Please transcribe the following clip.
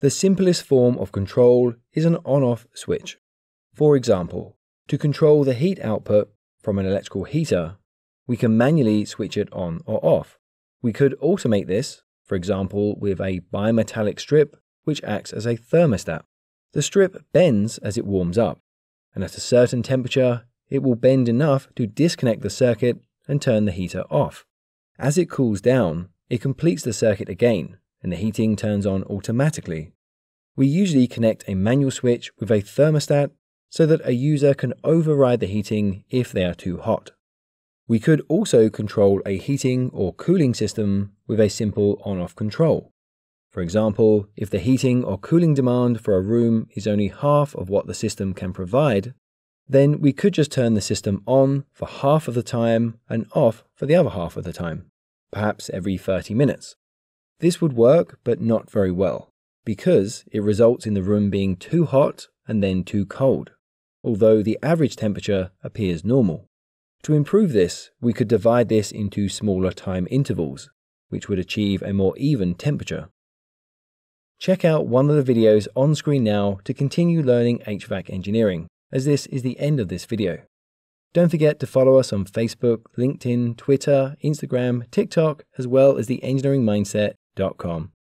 The simplest form of control is an on off switch. For example, to control the heat output from an electrical heater, we can manually switch it on or off. We could automate this, for example, with a bimetallic strip which acts as a thermostat. The strip bends as it warms up, and at a certain temperature, it will bend enough to disconnect the circuit and turn the heater off. As it cools down, it completes the circuit again, and the heating turns on automatically. We usually connect a manual switch with a thermostat so that a user can override the heating if they are too hot. We could also control a heating or cooling system with a simple on off control. For example, if the heating or cooling demand for a room is only half of what the system can provide, then we could just turn the system on for half of the time and off for the other half of the time, perhaps every 30 minutes. This would work, but not very well, because it results in the room being too hot and then too cold although the average temperature appears normal. To improve this, we could divide this into smaller time intervals, which would achieve a more even temperature. Check out one of the videos on screen now to continue learning HVAC engineering, as this is the end of this video. Don't forget to follow us on Facebook, LinkedIn, Twitter, Instagram, TikTok, as well as the engineeringmindset.com.